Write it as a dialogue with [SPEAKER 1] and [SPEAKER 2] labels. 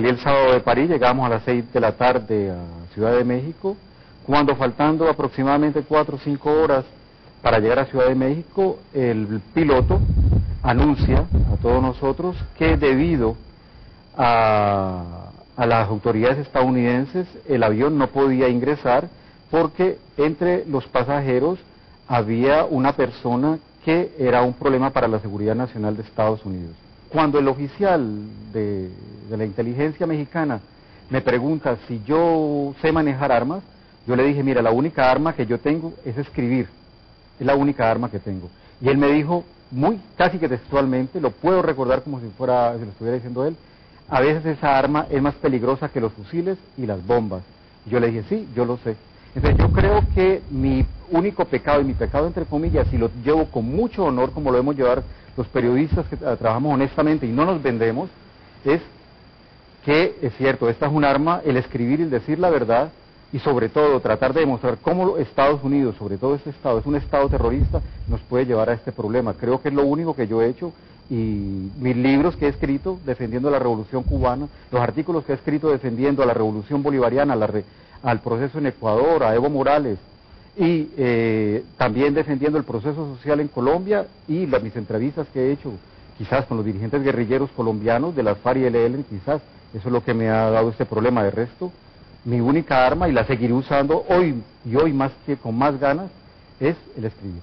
[SPEAKER 1] Salí el sábado de París, llegamos a las 6 de la tarde a Ciudad de México, cuando faltando aproximadamente 4 o 5 horas para llegar a Ciudad de México, el piloto anuncia a todos nosotros que debido a, a las autoridades estadounidenses el avión no podía ingresar porque entre los pasajeros había una persona que era un problema para la seguridad nacional de Estados Unidos. Cuando el oficial de, la inteligencia mexicana me pregunta si yo sé manejar armas, yo le dije, mira, la única arma que yo tengo es escribir, es la única arma que tengo. Y él me dijo, muy casi que textualmente, lo puedo recordar como si fuera, si lo estuviera diciendo él, a veces esa arma es más peligrosa que los fusiles y las bombas. Y yo le dije, sí, yo lo sé. Entonces yo creo que mi único pecado, y mi pecado entre comillas, y lo llevo con mucho honor, como lo hemos llevar los periodistas que trabajamos honestamente y no nos vendemos, es que es cierto, esta es un arma, el escribir y el decir la verdad, y sobre todo tratar de demostrar cómo Estados Unidos, sobre todo este Estado, es un Estado terrorista, nos puede llevar a este problema. Creo que es lo único que yo he hecho y mis libros que he escrito defendiendo la revolución cubana, los artículos que he escrito defendiendo a la revolución bolivariana, la al proceso en Ecuador, a Evo Morales, y eh, también defendiendo el proceso social en Colombia y las, mis entrevistas que he hecho quizás con los dirigentes guerrilleros colombianos de las FARC y el ELN, quizás eso es lo que me ha dado este problema. De resto, mi única arma, y la seguiré usando hoy y hoy más que con más ganas, es el escribir.